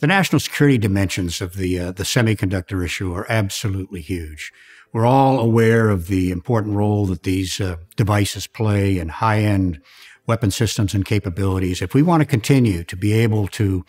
The national security dimensions of the uh, the semiconductor issue are absolutely huge. We're all aware of the important role that these uh, devices play in high-end weapon systems and capabilities. If we want to continue to be able to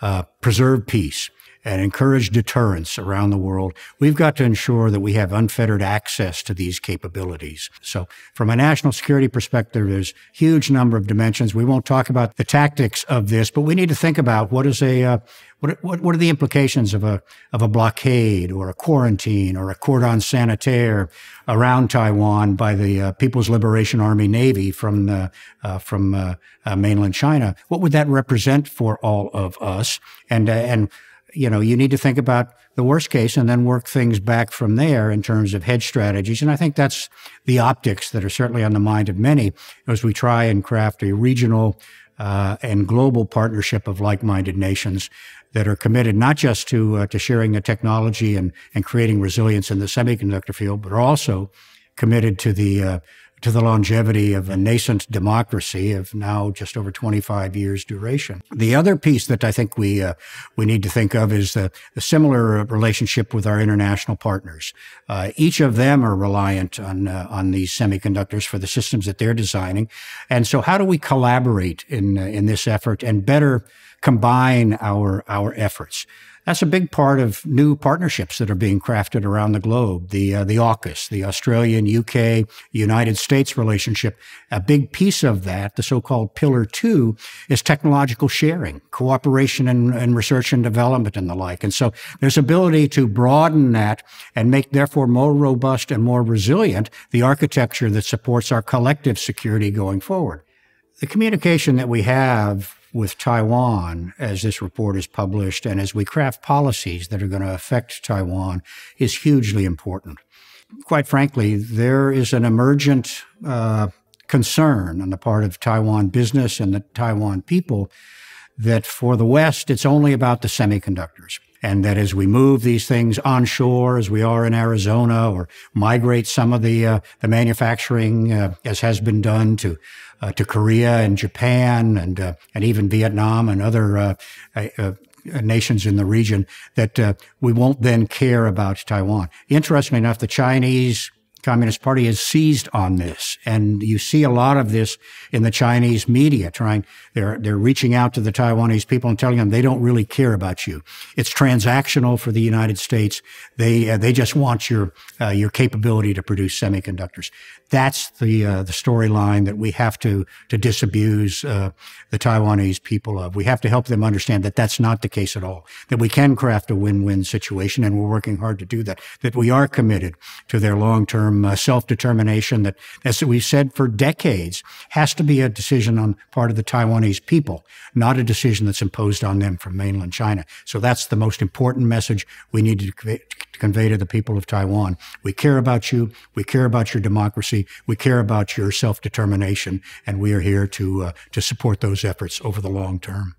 uh, preserve peace, and encourage deterrence around the world, we've got to ensure that we have unfettered access to these capabilities. So from a national security perspective, there's huge number of dimensions. We won't talk about the tactics of this, but we need to think about what is a, uh, what, what, what are the implications of a, of a blockade or a quarantine or a cordon sanitaire around Taiwan by the uh, People's Liberation Army Navy from, uh, from uh, uh, mainland China? What would that represent for all of us? And, uh, and you know, you need to think about the worst case and then work things back from there in terms of hedge strategies. And I think that's the optics that are certainly on the mind of many as we try and craft a regional uh, and global partnership of like-minded nations that are committed not just to uh, to sharing the technology and and creating resilience in the semiconductor field, but are also committed to the uh, to the longevity of a nascent democracy of now just over 25 years duration. The other piece that I think we uh, we need to think of is the, the similar relationship with our international partners. Uh, each of them are reliant on uh, on these semiconductors for the systems that they're designing, and so how do we collaborate in uh, in this effort and better combine our our efforts? That's a big part of new partnerships that are being crafted around the globe. The uh, the AUKUS, the Australian, UK, United States relationship. A big piece of that, the so-called Pillar Two, is technological sharing, cooperation and, and research and development, and the like. And so there's ability to broaden that and make therefore more robust and more resilient the architecture that supports our collective security going forward. The communication that we have with Taiwan as this report is published and as we craft policies that are going to affect Taiwan is hugely important. Quite frankly, there is an emergent uh, concern on the part of Taiwan business and the Taiwan people that for the West, it's only about the semiconductors. And that as we move these things onshore, as we are in Arizona, or migrate some of the uh, the manufacturing, uh, as has been done to uh, to Korea and Japan and uh, and even Vietnam and other uh, uh, nations in the region, that we won't then care about Taiwan. Interestingly enough, the Chinese Communist Party has seized on this. And you see a lot of this in the Chinese media trying, they're, they're reaching out to the Taiwanese people and telling them they don't really care about you. It's transactional for the United States. They, uh, they just want your, uh, your capability to produce semiconductors. That's the, uh, the storyline that we have to, to disabuse, uh, the Taiwanese people of. We have to help them understand that that's not the case at all, that we can craft a win-win situation and we're working hard to do that, that we are committed to their long-term uh, self-determination that, as we've said for decades, has to be a decision on part of the Taiwanese people, not a decision that's imposed on them from mainland China. So that's the most important message we need to convey, to convey to the people of Taiwan. We care about you. We care about your democracy. We care about your self-determination, and we are here to uh, to support those efforts over the long term.